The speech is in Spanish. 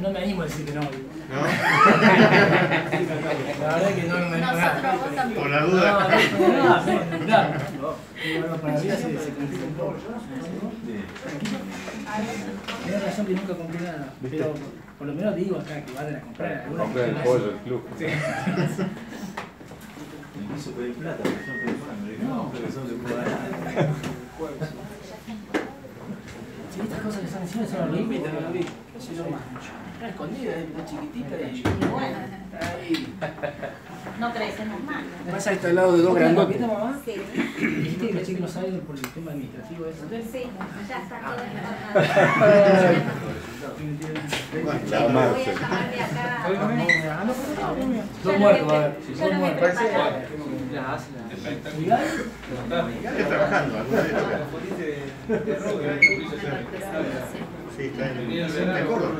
no me animo a decir que no. digo. ¿No? La verdad que no me animo. Por la No, duda. no, no, no, claro. No, para vida se, se complica un poco. Tienes razón que nunca compré nada, pero por lo menos digo acá que vayan a comprar el pollo del club. Sí. Me quiso pedir plata, pero yo no pedí plata, me pero eso estas cosas que están encima son horribles, ¿no? qué sé yo, está escondida, está chiquitita y Bueno, ahí. no crecemos más. Pasa que está al lado de dos grandotes. ¿Viste, mamá? Sí, Dijiste que la chica no sabe por el tema administrativo ese. sí, ya está todo informado. La Voy a Marce. llamar de acá. Ah, no, pero no, no, no. Ya Dos lo muertos, a ver. lo he muertos. Cuidado. Está trabajando, alguna vez toca. Sí, está en, Córdoba.